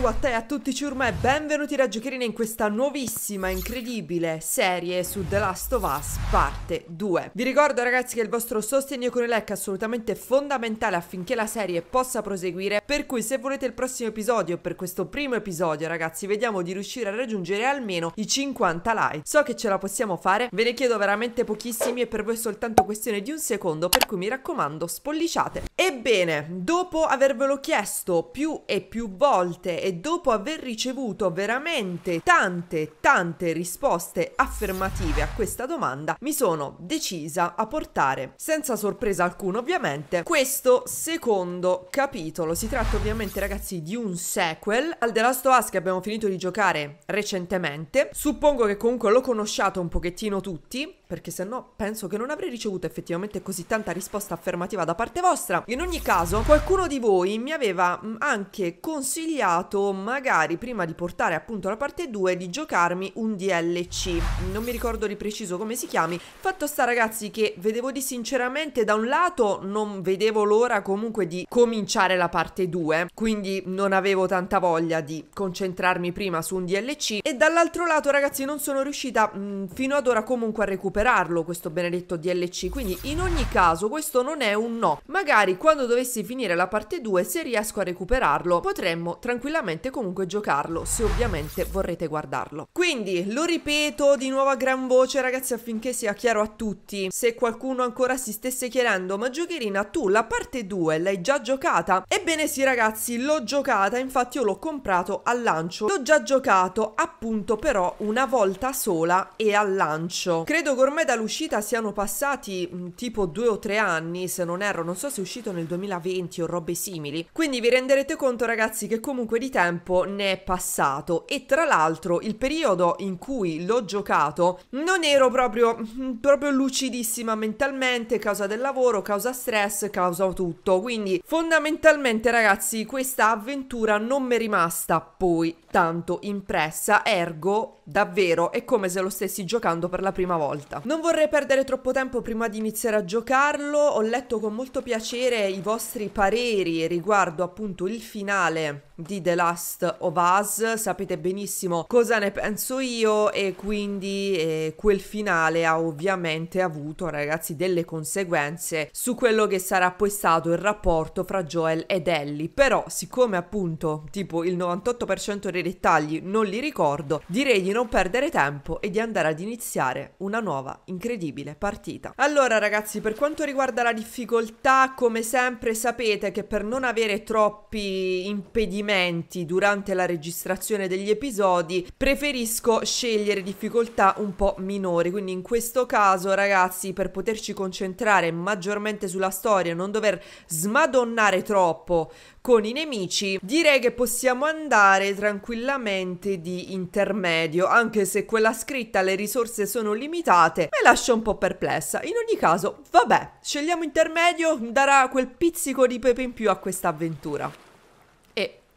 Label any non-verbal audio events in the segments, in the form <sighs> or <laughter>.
Ciao a te e a tutti ciurma e benvenuti da Giocherina in questa nuovissima, incredibile serie su The Last of Us parte 2 Vi ricordo ragazzi che il vostro sostegno con il like è assolutamente fondamentale affinché la serie possa proseguire. Per cui se volete il prossimo episodio, per questo primo episodio ragazzi, vediamo di riuscire a raggiungere almeno i 50 like. So che ce la possiamo fare, ve ne chiedo veramente pochissimi e per voi è soltanto questione di un secondo Per cui mi raccomando, spolliciate. Ebbene, dopo avervelo chiesto più e più volte e dopo aver ricevuto veramente tante tante risposte affermative a questa domanda, mi sono decisa a portare, senza sorpresa alcuna ovviamente, questo secondo capitolo. Si tratta ovviamente ragazzi di un sequel al The Last of Us che abbiamo finito di giocare recentemente. Suppongo che comunque lo conosciate un pochettino tutti, perché se no penso che non avrei ricevuto effettivamente così tanta risposta affermativa da parte vostra. In ogni caso, qualcuno di voi mi aveva mm, anche consigliato, magari prima di portare appunto la parte 2, di giocarmi un DLC. Non mi ricordo di preciso come si chiami. Fatto sta ragazzi che vedevo di sinceramente da un lato non vedevo l'ora comunque di cominciare la parte 2, quindi non avevo tanta voglia di concentrarmi prima su un DLC e dall'altro lato ragazzi non sono riuscita mh, mm, fino ad ora comunque a recuperarlo questo benedetto DLC, quindi in ogni caso questo non è un no. Magari quando dovessi finire la parte 2, se riesco a recuperarlo, potremmo tranquillamente comunque giocarlo, se ovviamente vorrete guardarlo. Quindi, lo ripeto di nuovo a gran voce ragazzi affinché sia chiaro a tutti, se qualcuno ancora si stesse chiedendo, ma giocherina tu la parte 2 l'hai già giocata? Ebbene sì ragazzi, l'ho giocata, infatti io l'ho comprato al lancio, l'ho già giocato appunto però una volta sola e al lancio. Credo che ormai dall'uscita siano passati mh, mm, tipo due o tre anni, se non erro, non so se è uscito nel 2020 o robe simili. Quindi vi renderete conto ragazzi che comunque di tempo ne è passato e tra l'altro il periodo in cui l'ho giocato non ero proprio, mm, proprio lucidissima mentalmente, causa del lavoro, causa stress, causa tutto. Quindi fondamentalmente ragazzi questa avventura non mi è rimasta poi tanto impressa, ergo davvero è come se lo stessi giocando per la prima volta. Non vorrei perdere troppo tempo prima di iniziare a giocarlo, ho letto con molto piacere i vostri pareri riguardo appunto il finale di The Last of Us, sapete benissimo cosa ne penso io e quindi eh, quel finale ha ovviamente avuto ragazzi delle conseguenze su quello che sarà poi stato il rapporto fra Joel ed Ellie, però siccome appunto tipo il 98% dei dettagli non li ricordo, direi di non perdere tempo e di andare ad iniziare una nuova incredibile partita. Allora ragazzi per quanto riguarda la difficoltà come sempre sapete che per non avere troppi impedimenti durante la registrazione degli episodi, preferisco scegliere difficoltà un po' minori. Quindi in questo caso, ragazzi, per poterci concentrare maggiormente sulla storia e non dover smadonnare troppo con i nemici, direi che possiamo andare tranquillamente di intermedio, anche se quella scritta le risorse sono limitate, mi lascia un po' perplessa. In ogni caso, vabbè, scegliamo intermedio, darà quel pizzico di pepe in più a questa avventura.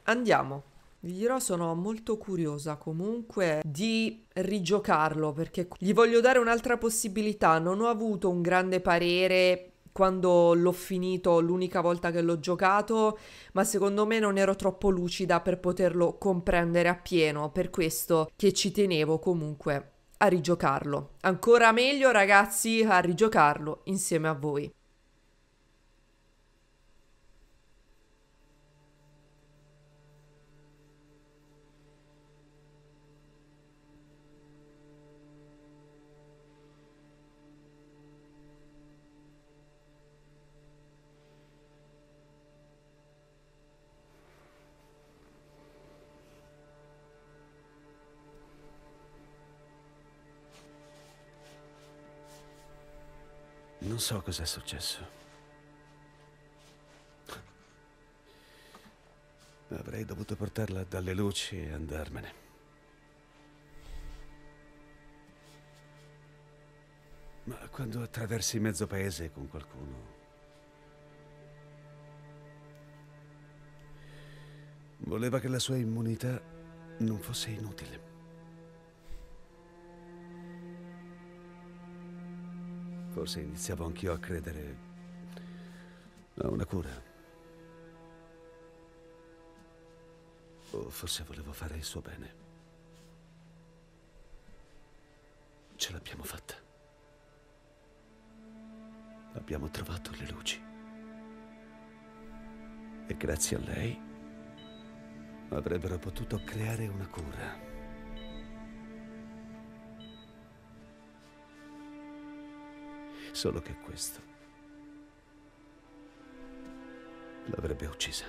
Andiamo. Vi dirò, sono molto curiosa comunque di rigiocarlo perché gli voglio dare un'altra possibilità. Non ho avuto un grande parere quando l'ho finito l'unica volta che l'ho giocato, ma secondo me non ero troppo lucida per poterlo comprendere appieno, per questo che ci tenevo comunque a rigiocarlo. Ancora meglio ragazzi a rigiocarlo insieme a voi. So cos'è successo. Avrei dovuto portarla dalle luci e andarmene. Ma quando attraversi mezzo paese con qualcuno... Voleva che la sua immunità non fosse inutile. Forse iniziavo anch'io a credere a una cura. O forse volevo fare il suo bene. Ce l'abbiamo fatta. Abbiamo trovato le luci. E grazie a lei avrebbero potuto creare una cura. Solo che questo l'avrebbe uccisa.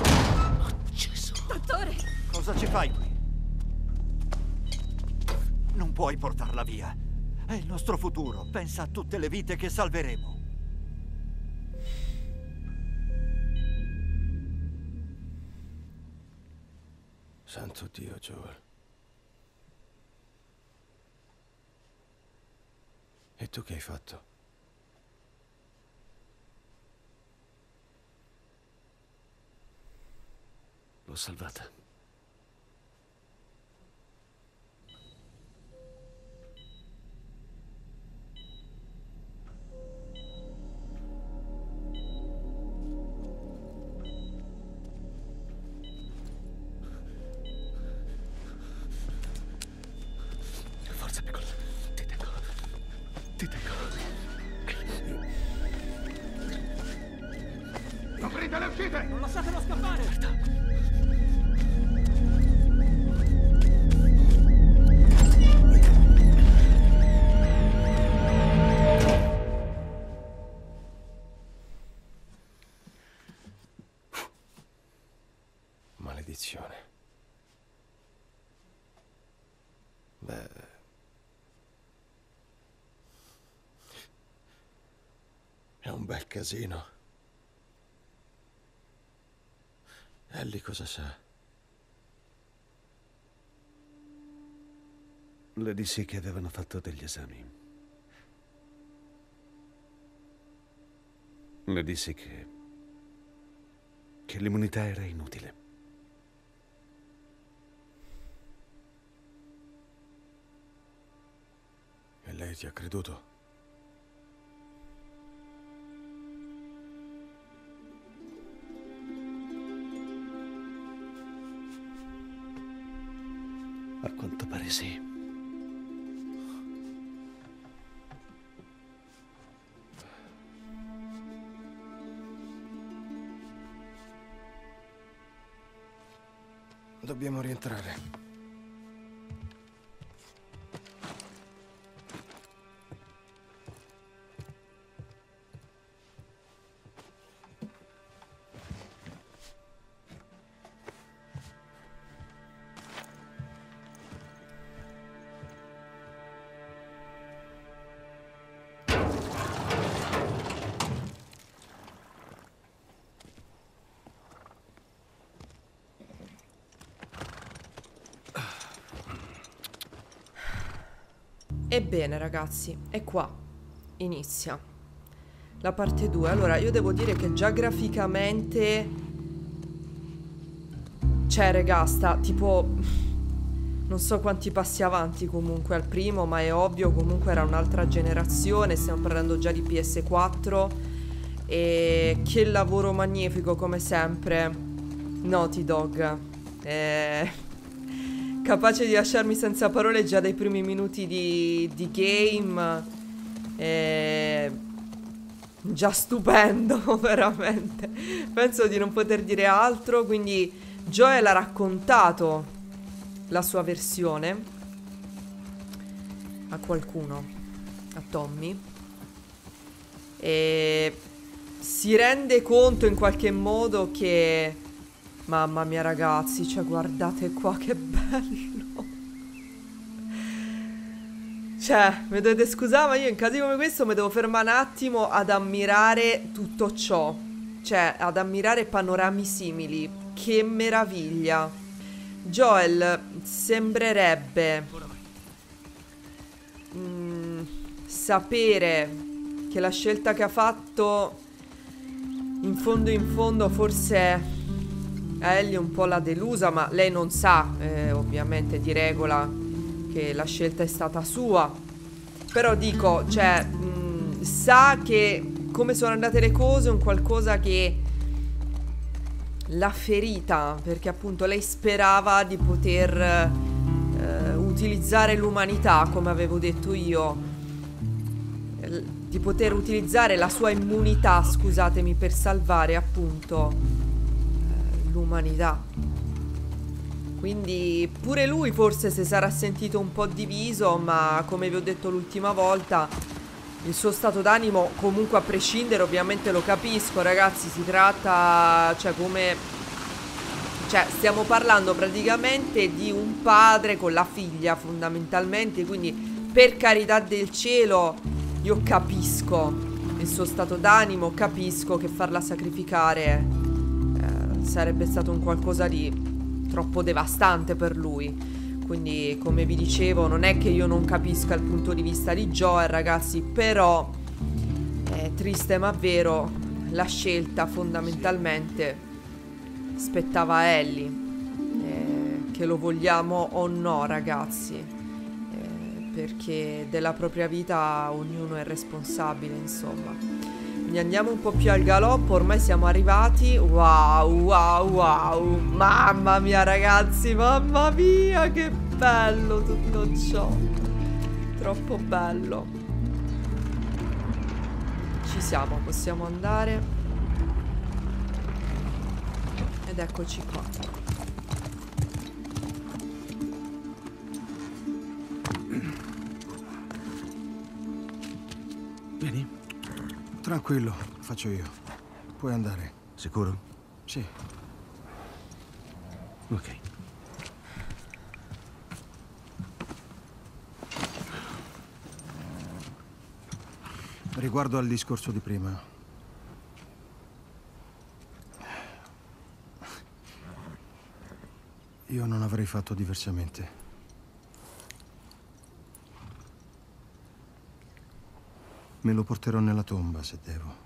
Oh Gesù! Dottore! Cosa ci fai qui? Non puoi portarla via. È il nostro futuro. Pensa a tutte le vite che salveremo. Santo Dio, Joel. Tu che hai fatto? L'ho salvata. Ti tengo. Aprite le uscite! Non lasciatelo scappare! Maledizione. Casino. Ellie cosa sa? Le dissi che avevano fatto degli esami. Le dissi che... che l'immunità era inutile. E lei ti ha creduto? Sì. Dobbiamo rientrare. Ebbene ragazzi, è qua. Inizia. La parte 2. Allora, io devo dire che già graficamente... Cioè, regà, sta tipo... Non so quanti passi avanti comunque al primo, ma è ovvio, comunque era un'altra generazione, stiamo parlando già di PS4. E che lavoro magnifico come sempre. Naughty Dog. Eh capace di lasciarmi senza parole già dai primi minuti di, di game. E... Già stupendo, <laughs> veramente. Penso di non poter dire altro, quindi Joel ha raccontato la sua versione a qualcuno, a Tommy. E si rende conto in qualche modo che Mamma mia ragazzi, cioè guardate qua che bello. Cioè, mi dovete scusare, ma io in casi come questo mi devo fermare un attimo ad ammirare tutto ciò. Cioè, ad ammirare panorami simili. Che meraviglia. Joel sembrerebbe mm, sapere che la scelta che ha fatto in fondo in fondo forse Ellie un po' la delusa, ma lei non sa, eh, ovviamente, di regola che la scelta è stata sua. Però dico, cioè, mh, sa che come sono andate le cose un qualcosa che la ferita, perché appunto lei sperava di poter eh, utilizzare l'umanità, come avevo detto io, di poter utilizzare la sua immunità, scusatemi, per salvare appunto l'umanità. Quindi pure lui forse si sarà sentito un po' diviso, ma come vi ho detto l'ultima volta, il suo stato d'animo comunque a prescindere ovviamente lo capisco ragazzi si tratta cioè come cioè stiamo parlando praticamente di un padre con la figlia fondamentalmente quindi per carità del cielo io capisco il suo stato d'animo capisco che farla sacrificare sarebbe stato un qualcosa di troppo devastante per lui. Quindi come vi dicevo non è che io non capisca il punto di vista di Joel ragazzi però è triste ma vero la scelta fondamentalmente spettava a Ellie eh, che lo vogliamo o no ragazzi eh, perché della propria vita ognuno è responsabile insomma quindi andiamo un po' più al galoppo, ormai siamo arrivati. Wow, wow, wow. Mamma mia ragazzi, mamma mia, che bello tutto ciò. Troppo bello. Ci siamo, possiamo andare. Ed eccoci qua. Tranquillo, faccio io. Puoi andare. Sicuro? Sì. Ok. Riguardo al discorso di prima. Io non avrei fatto diversamente. Me lo porterò nella tomba se devo.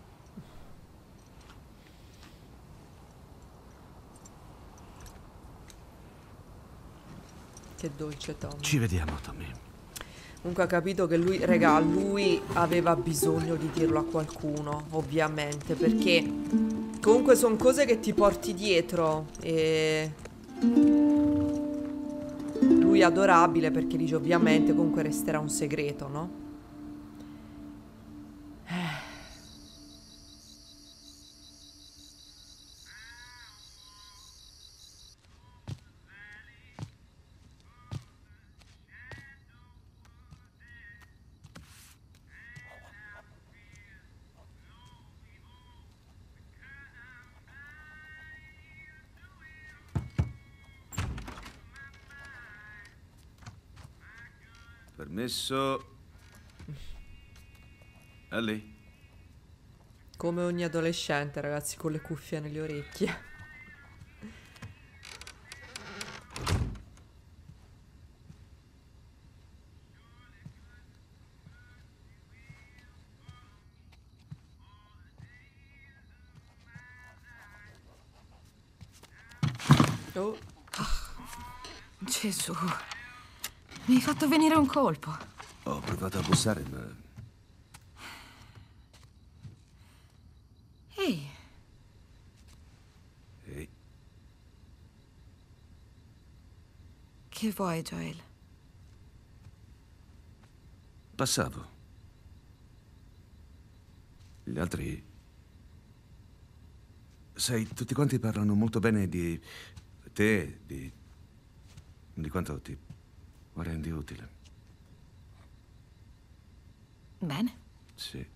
Che dolce Tom. Ci vediamo, Tommy. Comunque ha capito che lui, regà, lui aveva bisogno di dirlo a qualcuno, ovviamente, perché comunque sono cose che ti porti dietro e lui è adorabile perché dice ovviamente comunque resterà un segreto, no? Permesso. Ellie? Come ogni adolescente, ragazzi, con le cuffie nelle orecchie. Fatto venire un colpo. Ho provato a bussare, ma... Ehi, Ehi, che vuoi, Joel? passavo. Gli altri... Sai, tutti quanti parlano molto bene di te, di... di quanto ti rendi utile. Bene. Sì.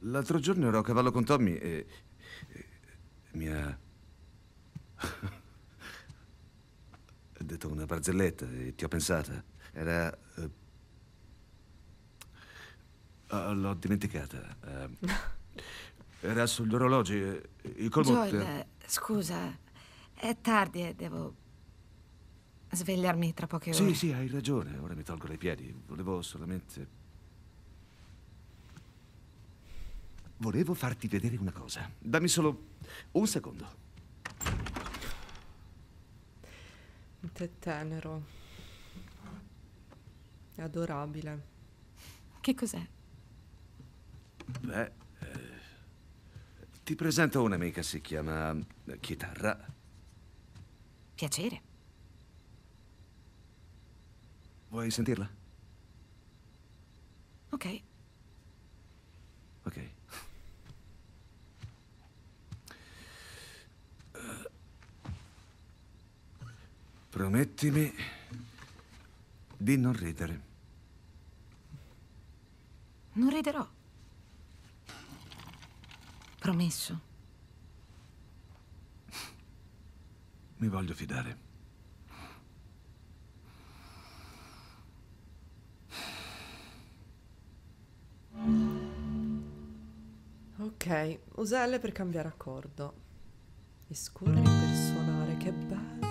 L'altro giorno ero a cavallo con Tommy e, e mi ha... <laughs> ha detto una barzelletta e ti ho pensata. Era... ah, l'ho dimenticata. Eh, <laughs> era sugli orologi. eh, Il colmo... Joel, scusa. È tardi e devo svegliarmi tra poche ore. Sì, sì, hai ragione. Ora mi tolgo dai piedi. Volevo solamente... Volevo farti vedere una cosa. Dammi solo un secondo. È tenero. Adorabile. Che cos'è? Beh, eh, ti presento un'amica, si chiama Chitarra. Piacere. Vuoi sentirla? Ok. Ok. Promettimi di non ridere. Non riderò. Promesso. Mi voglio fidare. Usa L per cambiare accordo. E scorri per suonare, che bello!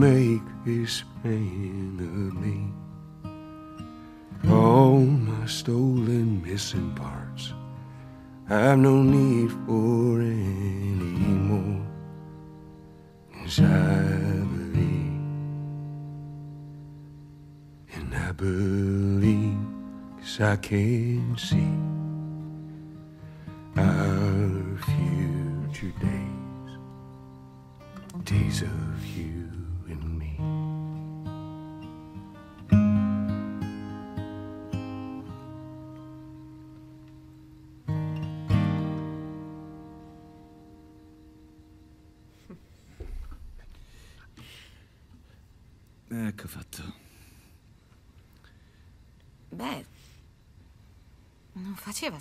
Make this man of me. All my stolen missing parts. I've no need for any more. Cause I believe, and I believe, cause I can see our future days, days of you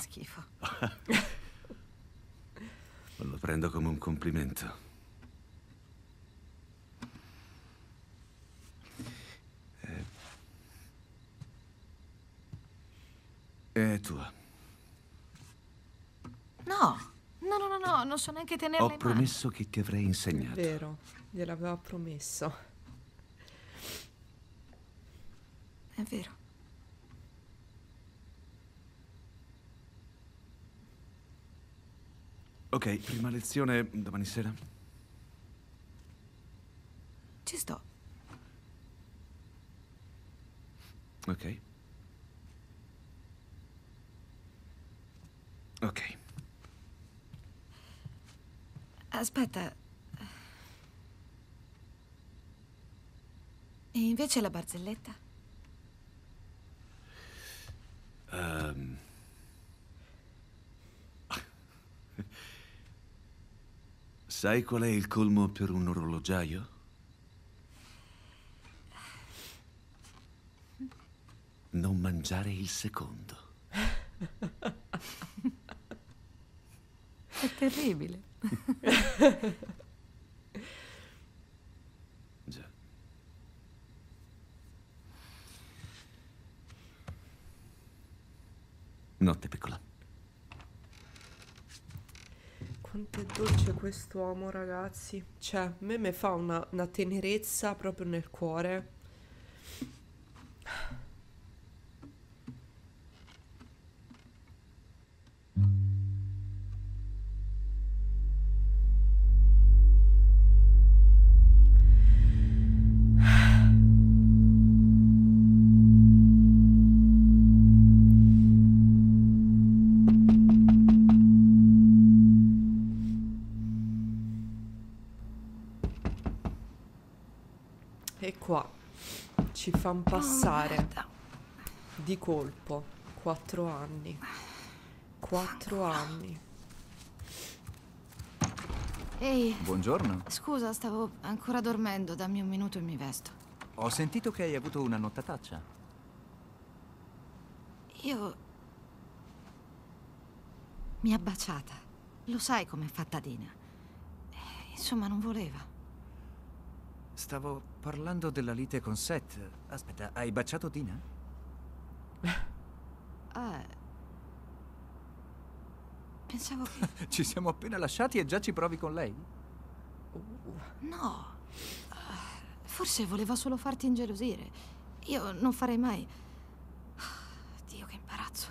schifo. <laughs> Lo prendo come un complimento. Eh. È tua. No, no, no, no, no, non so neanche tenerla Ho in mano. promesso che ti avrei È insegnato. vero, gliel'aveva promesso. È vero. Ok, prima lezione domani sera. Ci sto. Ok. Ok. Aspetta. E invece la barzelletta? Ehm. Sai qual è il colmo per un orologiaio? Non mangiare il secondo. È terribile. <laughs> Già. Notte piccola. Quanto è dolce quest'uomo, ragazzi. Cioè, a me mi fa una, una tenerezza proprio nel cuore. Fanno passare merda. di colpo quattro anni. Quattro anni. Ehi, Buongiorno. scusa, stavo ancora dormendo. Dammi un minuto e mi vesto. Ho sentito che hai avuto una nottataccia. Io... Mi ha baciata. Lo sai com'è fatta Dina. Insomma, non voleva. Stavo parlando della lite con Seth. Aspetta, hai baciato Dina? <laughs> Ah. Pensavo che... <laughs> Ci siamo appena lasciati e già ci provi con lei? No. Ah, Forse voleva solo farti ingelosire. Io non farei mai. Dio, che imbarazzo.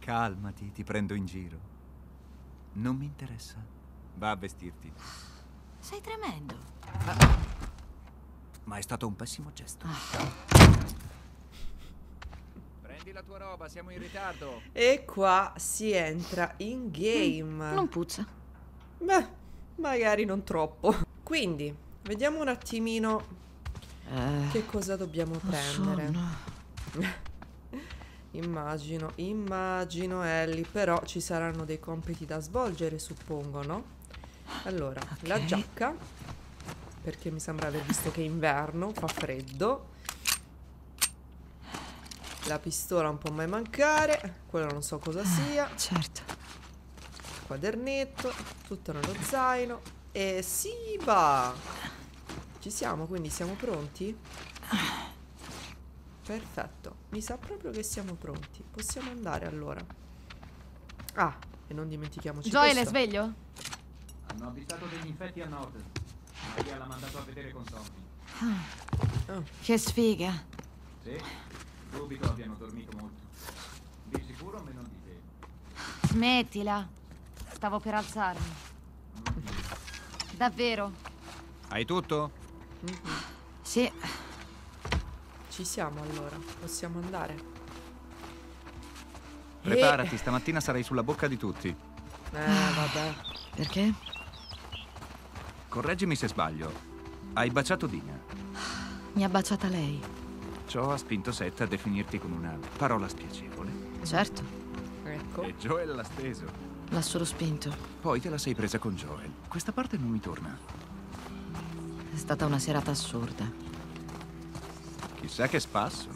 Calmati, ti prendo in giro. Non mi interessa. Va a vestirti. Sei tremendo. Ma è stato un pessimo gesto. Prendi la tua roba, siamo in ritardo. E qua si entra in game. Non puzza. Beh, magari non troppo. Quindi, vediamo un attimino che cosa dobbiamo prendere. <laughs> Immagino, immagino Ellie, però ci saranno dei compiti da svolgere, suppongo, no? Allora, la Ok. giacca, perché mi sembra aver visto che è inverno, fa freddo. La pistola non può mai mancare, quello non so cosa sia Certo. quadernetto, tutto nello zaino e si va! Ci siamo, quindi siamo pronti? Perfetto, mi sa proprio che siamo pronti. Possiamo andare allora. Ah, e non dimentichiamoci Joel è questo. sveglio? Hanno avvistato degli infetti a nord. Maria l'ha mandato a vedere con Tommy. Che sfiga. Sì, dubito abbiano dormito molto. Di sicuro meno di te. Smettila. Stavo per alzarmi. Davvero? Hai tutto? Sì. Ci siamo allora, possiamo andare. Preparati, stamattina sarai sulla bocca di tutti. Eh, vabbè. Perché? Correggimi se sbaglio. Hai baciato Dina. <sighs> Mi ha baciata lei. Ciò ha spinto Seth a definirti con una parola spiacevole. Certo. Ecco. E Joel l'ha steso. L'ha solo spinto. Poi te la sei presa con Joel. Questa parte non mi torna. È stata una serata assurda. Chissà che spasso.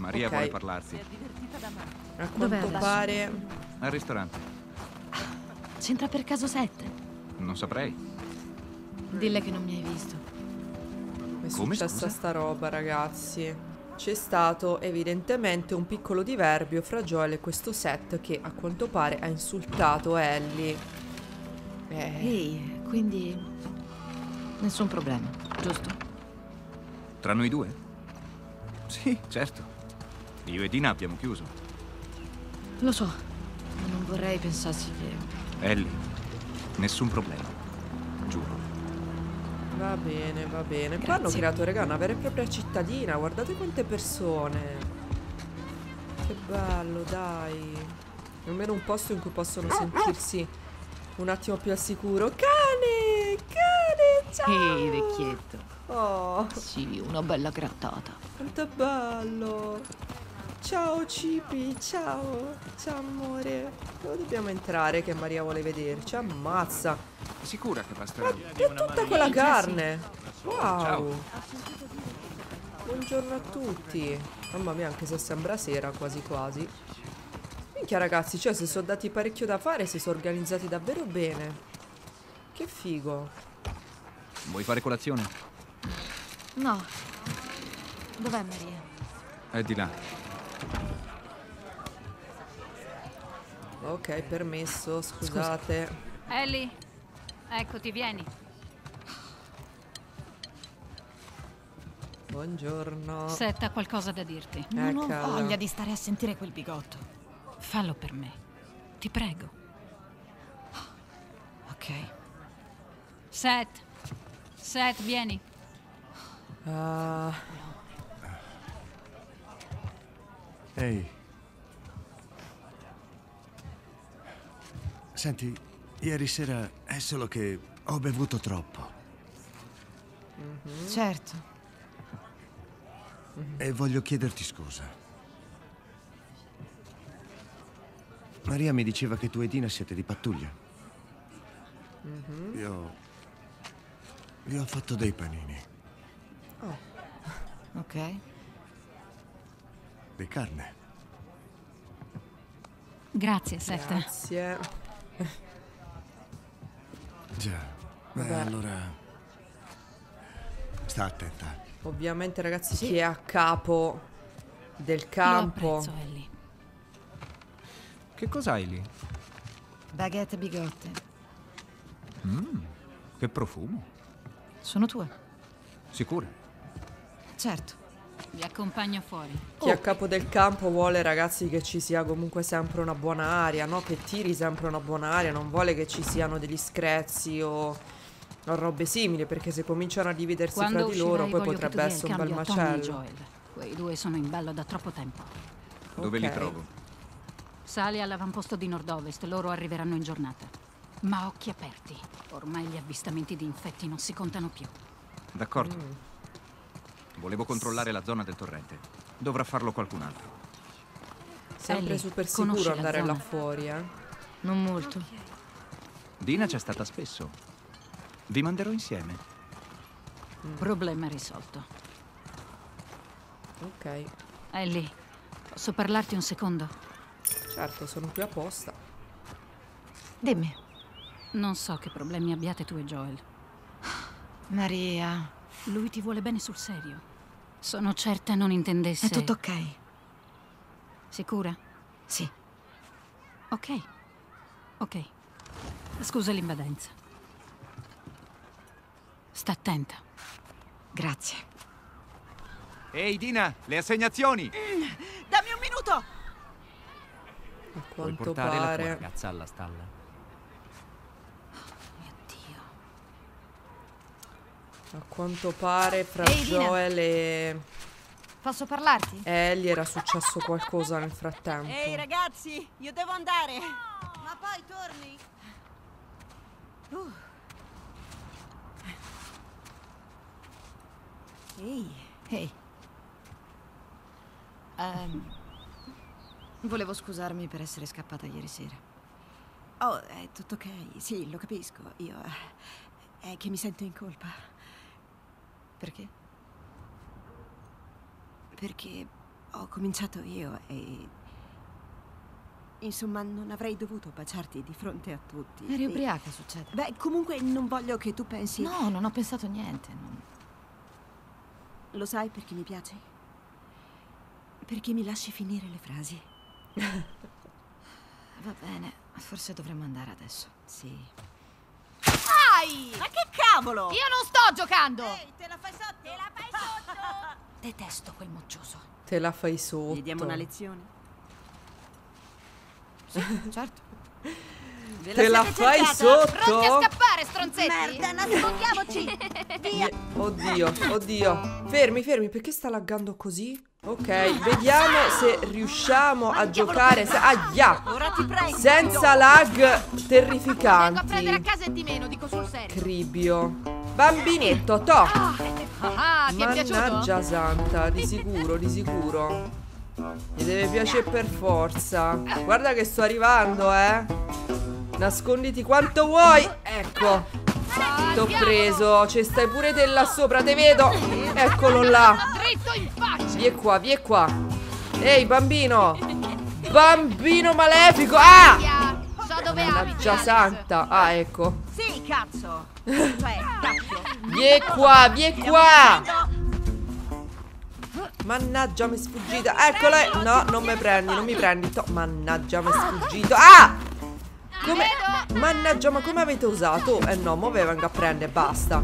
Maria Ok. vuole parlarti. A Dov'è quanto pare... Al ristorante. C'entra per caso sette? Non saprei. Dille che non mi hai visto. È Come, successa scusa? sta roba, ragazzi. C'è stato evidentemente un piccolo diverbio fra Joel e questo set che a quanto pare ha insultato Ellie. Eh, Ehi, quindi... Nessun problema, giusto? Tra noi due? Sì, certo. Io e Dina abbiamo chiuso. Lo so, ma non vorrei pensassi che... Ellie, nessun problema. Giuro. va bene, va bene. Qua hanno Grazie. creato, raga, una vera e propria cittadina. Guardate quante persone. Che bello, dai. Almeno un posto in cui possono sentirsi un attimo più al sicuro. Cane! Cane! Ciao! Ehi, vecchietto. Oh, Sì, una bella grattata. quanto bello! Ciao Cipi, ciao! Ciao amore! Dove dobbiamo entrare che Maria vuole vederci? Ammazza! Sicura che basterà? È tutta quella carne! Wow! Ciao. Buongiorno a tutti! Mamma mia, anche se sembra sera quasi quasi. Minchia ragazzi, cioè si sono dati parecchio da fare, si sono organizzati davvero bene. Che figo! Vuoi fare colazione? No. Dov'è Maria? È di là. Ok, permesso, scusate. Ellie, eccoti, vieni. Buongiorno. Seth ha qualcosa da dirti. Non ho voglia di stare a sentire quel bigotto. Fallo per me. Ti prego. Ok. Seth. Seth, vieni. Ah, Ehi. Senti, ieri sera è solo che ho bevuto troppo Certo. e voglio chiederti scusa. Maria mi diceva che tu e Dina siete di pattuglia. Io... Vi ho fatto dei panini. Ok. Di carne. Grazie, Seth. grazie. <laughs> Già. Beh, Beh. allora... Sta attenta. Ovviamente, ragazzi, chi è a capo del campo. apprezzo. Che cos'hai lì? Baguette bigotte. Che profumo. Sono tue? Sicura? Certo. Vi accompagno fuori. Chi è a capo del campo vuole, ragazzi, che ci sia comunque sempre una buona aria, no? Che tiri sempre una buona aria, non vuole che ci siano degli screzi o, o robe simili, perché se cominciano a dividersi Quando fra di loro poi potrebbe essere un bel macello. Quei due sono in ballo da troppo tempo. Dove li trovo? Sali all'avamposto di nord-ovest, loro arriveranno in giornata. Ma occhi aperti. Ormai gli avvistamenti di infetti non si contano più. D'accordo. Volevo controllare la zona del torrente. Dovrà farlo qualcun altro. Sempre Ellie, super sicuro andare là fuori, eh? Non molto. Dina c'è stata spesso. Vi manderò insieme. Problema risolto. Ok, Ellie, posso parlarti un secondo? certo, sono qui apposta. Dimmi. Non so che problemi abbiate tu e Joel. Maria. Lui ti vuole bene sul serio. Sono certa non intendesse. È tutto ok? Sicura? Sì. Ok. Ok. Scusa l'invadenza. Sta attenta. Grazie. Ehi Dina, le assegnazioni! Dammi un minuto! A Puoi quanto portare la tua pare. ragazza alla stalla? Mio Dio. A quanto pare fra Ehi. Joel e Posso parlarti? Ellie era successo qualcosa nel frattempo. Ehi ragazzi, io devo andare! Ma poi torni? Uh. Ehi, Ehi. Ehm, volevo scusarmi per essere scappata ieri sera. oh, è tutto ok, sì, lo capisco. Io... eh, È che mi sento in colpa. Perché? Perché ho cominciato io e... Insomma, non avrei dovuto baciarti di fronte a tutti. Eri E- ubriaca, succede. Beh, comunque non voglio che tu pensi... No, non ho pensato niente. non- Lo sai perché mi piaci? Perché mi lasci finire le frasi. <laughs> Va bene, forse dovremmo andare adesso. Sì. Ai! Ma che cavolo! Io non sto giocando! te la fai sotto! Te la fai sotto! <laughs> Detesto quel moccioso. Te la fai sotto. Gli diamo una lezione? Certo. <laughs> Te la fai sotto? scappare, stronzetti! Merda, nascondiamoci! <laughs> Via! Oddio, oddio. Fermi, fermi, perché sta laggando così? Ok, vediamo se riusciamo a giocare. Se... Aia! Senza lag terrificanti. Cribio. Bambinetto, to. Ah, ti è piaciuto? Mannaggia santa, di sicuro, di sicuro. Mi deve piacere per forza. Guarda che sto arrivando, eh. Nasconditi quanto vuoi. Ecco. T'ho preso. Ci stai pure te là sopra, te vedo. Eccolo là. Dritto in faccia! Vie qua, vie qua. Ehi, bambino. Bambino malefico. Ah! So dove. Mannaggia santa. Ah, ecco. Sì, cazzo! <laughs> Cioè, cacchio! Vie qua, vie qua. Mannaggia, mi è sfuggita. Eccola. No, non mi prendi, non mi prendi. Mannaggia, mi è sfuggito. Ah! Come? Mannaggia, ma come avete usato? Eh no, mo ve vengo a prendere, basta.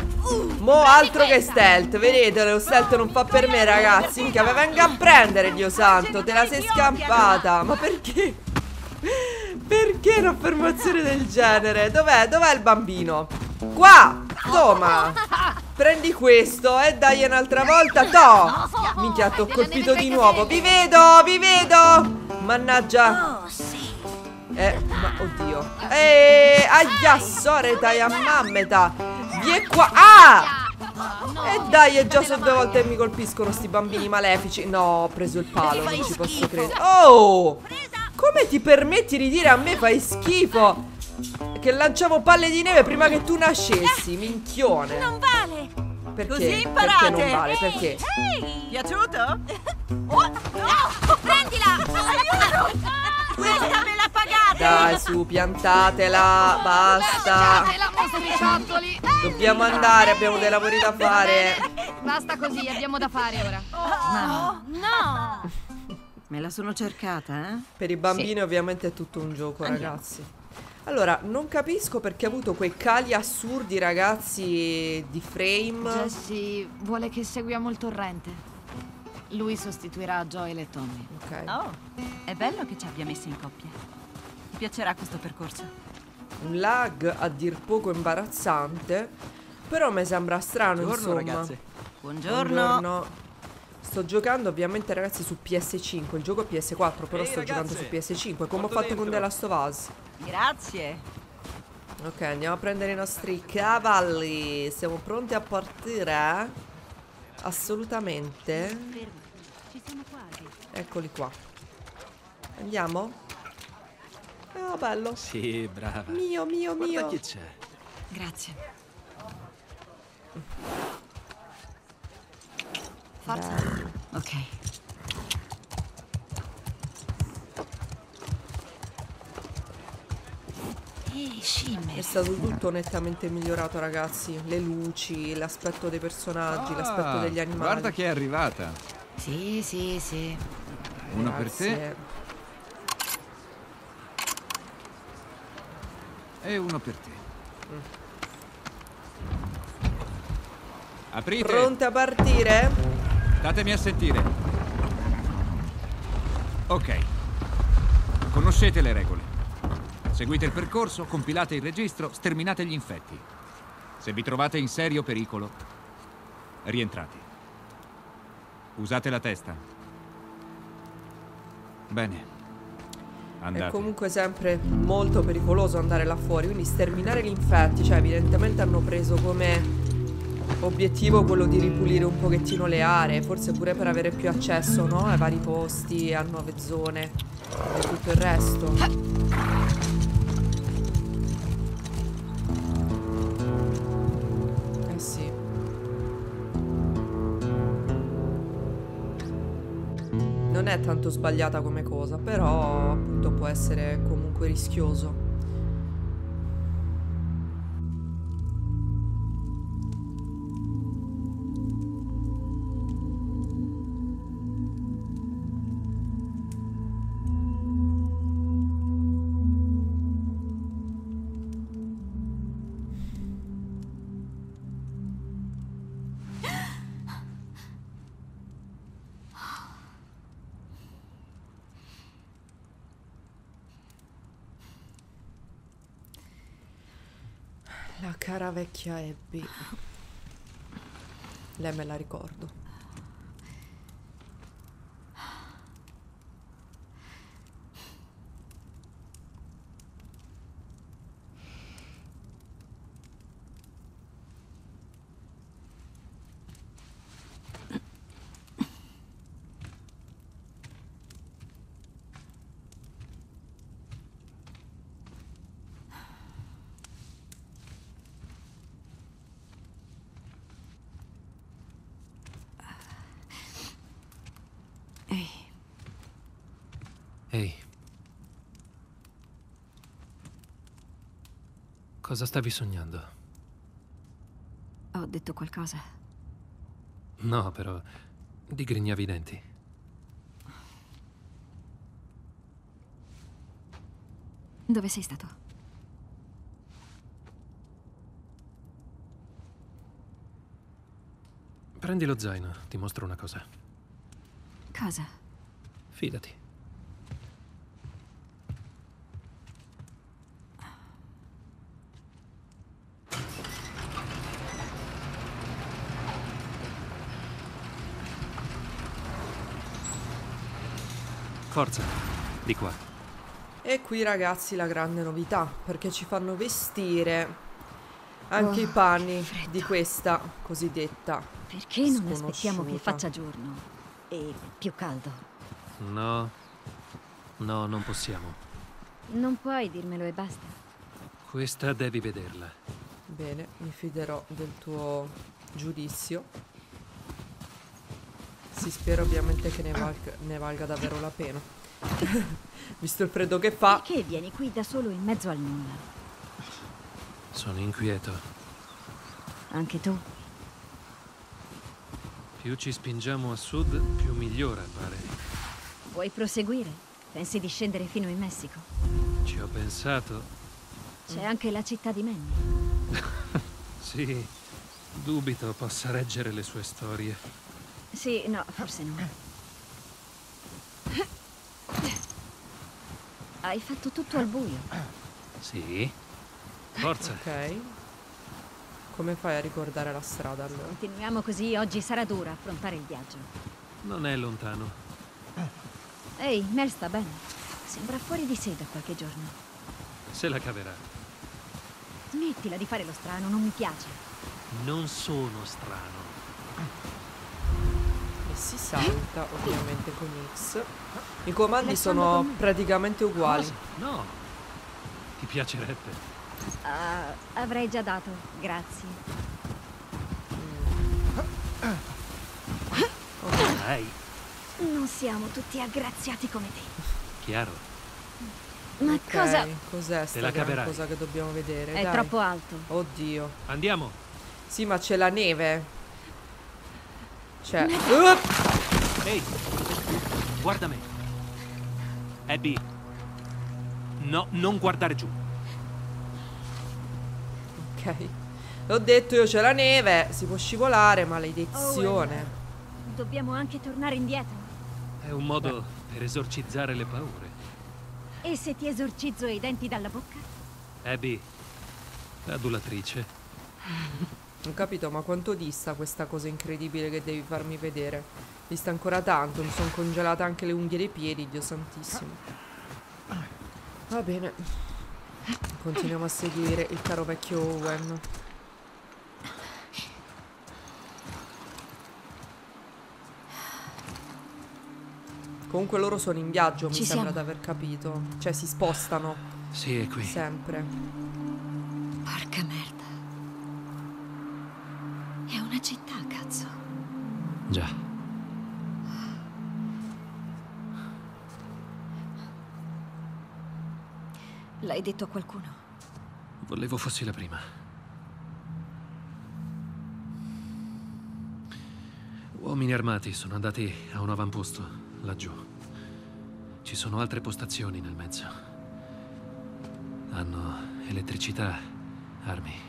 Mo altro che stealth, vedete, lo stealth non fa per me, ragazzi. Minchia, ve vengo a prendere, Dio santo. Te la sei scampata. Ma perché? Perché un'affermazione del genere? Dov'è? Dov'è il bambino? Qua! Toma! Prendi questo e dai un'altra volta, to! Minchia, t'ho colpito di nuovo. Vi vedo, vi vedo! Mannaggia. Eh, ma oddio. Eh, aia, sore, dai a mammeta. Vie qua. Ah! E dai, è già so due volte che mi colpiscono sti bambini malefici. No, ho preso il palo, non ci posso credere. Oh! Come ti permetti di dire a me fai schifo? Che lanciavo palle di neve prima che tu nascessi, minchione. Non vale! Perché? Così imparate! Perché non vale? Perché? Piaciuto? Oh, no! Prendila! Aiuto! Questa! Dai, su, piantatela, basta. mostriciattoli! Dobbiamo andare, abbiamo dei lavori da fare. Basta così, abbiamo da fare ora. No, No! me la sono cercata, eh? Per i bambini ovviamente è tutto un gioco, Andiamo. ragazzi. Allora, non capisco perché ha avuto quei cali assurdi, ragazzi, di frame. Jesse vuole che seguiamo il torrente. Lui sostituirà Joel e Tommy. Ok. Oh, è bello che ci abbia messi in coppia. Piacerà questo percorso? Un lag a dir poco imbarazzante. Però mi sembra strano, Buongiorno, insomma. ragazze. Buongiorno. Sto giocando ovviamente ragazzi su PS5, il gioco è PS4, però Ehi, sto giocando su ragazze, PS5, come ho fatto con dentro. The Last of Us. Grazie. Ok, andiamo a prendere i nostri cavalli. Siamo pronti a partire? Assolutamente. Ci siamo quasi. Eccoli qua. Andiamo? Ah, bello. Sì, brava. Mio, mio, Guarda mio. chi c'è. Grazie. Forza. Ok. Ehi, È stato tutto nettamente migliorato, ragazzi. Le luci, l'aspetto dei personaggi, l'aspetto Ah, degli animali. Guarda che è arrivata. Sì, sì, sì. Uno per te e uno per te. Aprite! Pronte a partire? Datemi a sentire. Ok. Conoscete le regole. Seguite il percorso, compilate il registro, sterminate gli infetti. Se vi trovate in serio pericolo, rientrate. Usate la testa. Bene. È Andate. comunque sempre molto pericoloso andare là fuori, quindi sterminare gli infetti, cioè evidentemente hanno preso come obiettivo quello di ripulire un pochettino le aree, forse pure per avere più accesso, no? Ai vari posti, a nuove zone e tutto il resto. Tanto sbagliata come cosa, però appunto può essere comunque rischioso. Vecchia Abby. Lei me la ricordo. Ehi, Ehi. Cosa stavi sognando? ho detto qualcosa. No, però digrignavi i denti. Dove sei stato? Prendi lo zaino, ti mostro una cosa. Cosa? Fidati. Forza, di qua. E qui ragazzi la grande novità, perché ci fanno vestire anche Oh, i panni di questa cosiddetta Perché non aspettiamo che faccia giorno e più caldo? No, no, non possiamo. Non puoi dirmelo e basta. Questa devi vederla. Bene, mi fiderò del tuo giudizio. Si spera ovviamente che ne valga, ne valga davvero la pena. <laughs> Visto il freddo che fa. Perché vieni qui da solo in mezzo al nulla? Sono inquieto. Anche tu? Più ci spingiamo a sud, più migliora, pare. Vuoi proseguire? Pensi di scendere fino in Messico? Ci ho pensato. C'è anche la città di Manny. <laughs> Sì, dubito possa reggere le sue storie. Sì, no, forse no. Hai fatto tutto al buio. Sì? Forza. Ok. Come fai a ricordare la strada allora? Continuiamo così, oggi sarà dura affrontare il viaggio. Non è lontano. Ehi, Mel sta bene. Sembra fuori di sé da qualche giorno. Se la caverà. Smettila di fare lo strano, non mi piace. Non sono strano. Si salta ovviamente con X. I comandi Restando sono praticamente uguali. No. Ti piacerebbe. Ah, avrei già dato, grazie. Dai, Non siamo tutti aggraziati come te. chiaro. Ma Ok, cosa? Cos'è sta la gran cosa che dobbiamo vedere? È Dai. troppo alto. Oddio. Andiamo. Sì, ma c'è la neve. Cioè. Uh! Ehi, guarda me. Abby. No, non guardare giù. Ok. L'ho detto io c'è la neve. Si può scivolare, maledizione. Dobbiamo anche tornare indietro. È un modo per esorcizzare le paure. E se ti esorcizzo i denti dalla bocca? Abby, adulatrice. <laughs> Non capito, ma quanto dista questa cosa incredibile che devi farmi vedere? Dista ancora tanto, mi sono congelate anche le unghie dei piedi, Dio santissimo. Va bene. Continuiamo a seguire il caro vecchio Owen. Comunque loro sono in viaggio, mi Ci sembra siamo. di aver capito. Cioè si spostano Sì, è qui. sempre. Porca merda. Già. L'hai detto a qualcuno? Volevo fossi la prima. Uomini armati sono andati a un avamposto, laggiù. Ci sono altre postazioni nel mezzo. Hanno elettricità, armi.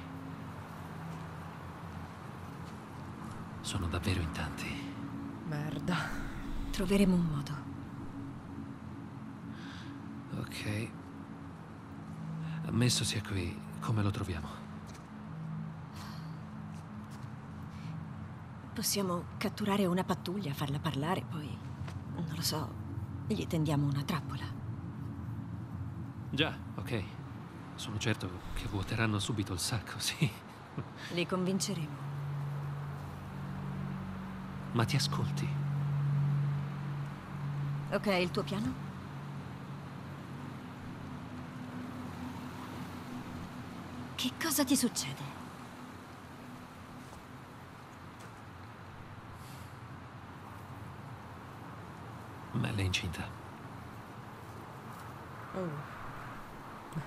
Sono davvero in tanti. Merda. Troveremo un modo. Ok. Ammesso sia qui, come lo troviamo? Possiamo catturare una pattuglia, farla parlare, poi... Non lo so, gli tendiamo una trappola. Già, ok. Sono certo che vuoteranno subito il sacco, sì. Li convinceremo. Ma ti ascolti? Ok, il tuo piano? Che cosa ti succede? Mel è incinta. Oh.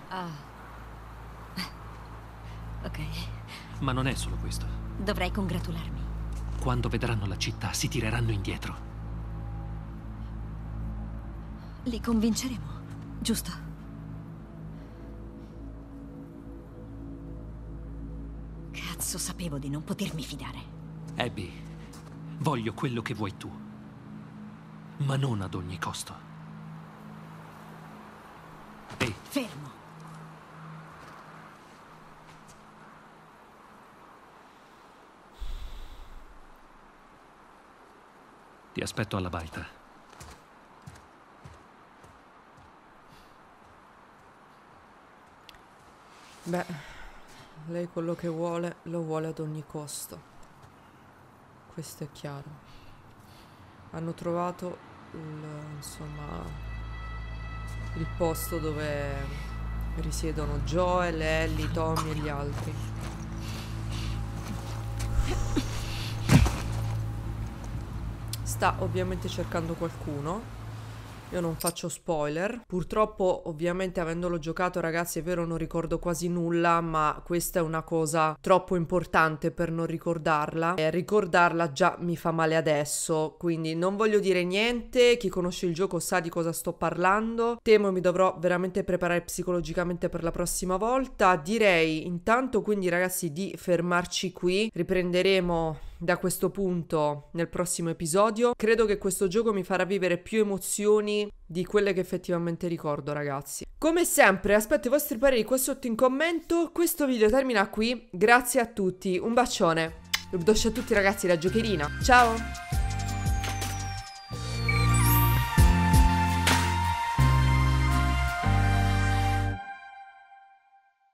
Ah. <laughs> Ok, Ma non è solo questo. dovrei congratularmi. Quando vedranno la città si tireranno indietro. Li convinceremo, giusto? Cazzo, sapevo di non potermi fidare. Abby, voglio quello che vuoi tu. Ma non ad ogni costo. Ehi, Fermo. Ti aspetto alla baita. Beh, lei quello che vuole lo vuole ad ogni costo. Questo è chiaro. Hanno trovato il, insomma, il posto dove risiedono Joel, Ellie, Tommy e gli altri. Sta ovviamente cercando qualcuno. Io non faccio spoiler. Purtroppo, ovviamente, avendolo giocato, ragazzi, è vero, non ricordo quasi nulla, ma questa è una cosa troppo importante per non ricordarla. E ricordarla già mi fa male adesso, quindi non voglio dire niente. Chi conosce il gioco sa di cosa sto parlando. Temo mi dovrò veramente preparare psicologicamente per la prossima volta. Direi intanto, quindi, ragazzi, di fermarci qui. Riprenderemo da questo punto nel prossimo episodio. Credo che questo gioco mi farà vivere più emozioni di quelle che effettivamente ricordo, ragazzi. Come sempre, aspetto i vostri pareri qua sotto in commento. Questo video termina qui. Grazie a tutti, un bacione. Lo a tutti ragazzi la giocherina. Ciao!